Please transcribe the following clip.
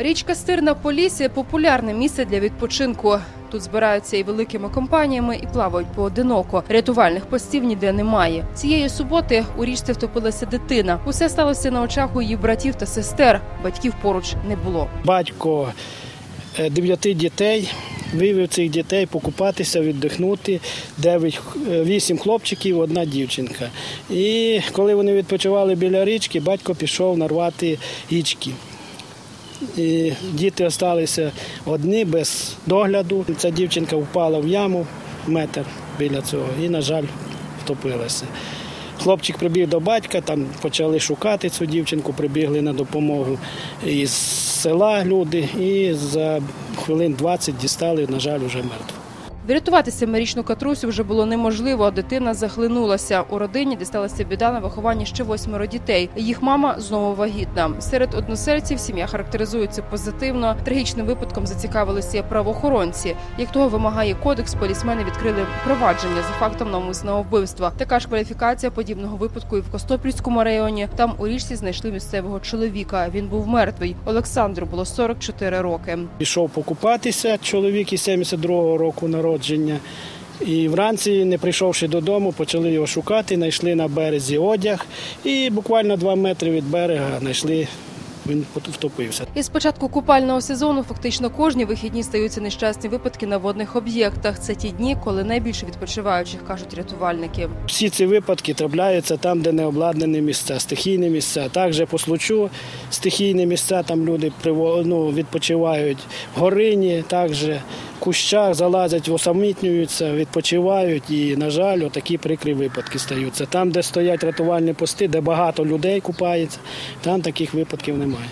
Річка Стир на Полісі популярне місце для відпочинку. Тут збираються і великими компаніями, і плавають поодиноко. Рятувальних постів ніде немає. Цієї суботи у річці втопилася дитина. Усе сталося на очах у її братів та сестер. Батьків поруч не було. Батько е, дев'яти дітей вивів цих дітей покупатися, віддихнути. Е, вісім хлопчиків, одна дівчинка. І коли вони відпочивали біля річки, батько пішов нарвати річки. І діти залишилися одні без догляду. Ця дівчинка впала в яму метр біля цього і, на жаль, втопилася. Хлопчик прибіг до батька, там почали шукати цю дівчинку, прибігли на допомогу із села люди і за хвилин 20 дістали, на жаль, вже мертву. Врятувати семирічну Катрусю вже було неможливо. а Дитина захлинулася. У родині дісталася біда на вихованні ще восьмеро дітей. Їх мама знову вагітна. Серед односельців сім'я характеризується позитивно. Трагічним випадком зацікавилися правоохоронці. Як того вимагає кодекс, полісмени відкрили провадження за фактом навмисного вбивства. Така ж кваліфікація подібного випадку і в Костопільському районі. Там у річці знайшли місцевого чоловіка. Він був мертвий. Олександру було 44 роки. Пішов покупатися чоловік із 72-го року народження. І вранці, не прийшовши додому, почали його шукати, знайшли на березі одяг і буквально два метри від берега знайшли, він втопився. Із початку купального сезону фактично кожні вихідні стаються нещасні випадки на водних об'єктах. Це ті дні, коли найбільше відпочиваючих кажуть рятувальники. Всі ці випадки трапляються там, де не обладнані місця, стихійні місця. Також по случу стихійні місця, там люди ну, відпочивають в горині, також кущах залазять, усамітнюються, відпочивають. І, на жаль, такі прикрі випадки стаються. Там, де стоять рятувальні пости, де багато людей купається, там таких випадків немає.